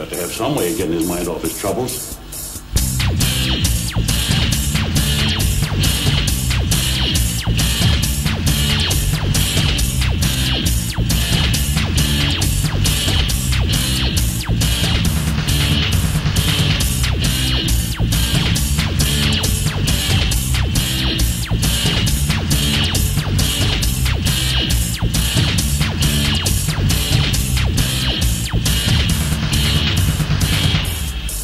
got to have some way of getting his mind off his troubles.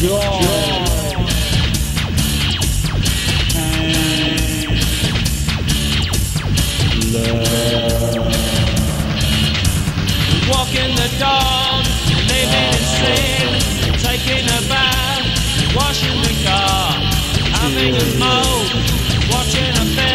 Walking the dog, living in sin, taking a bath, washing the car, having a smoke, watching a film,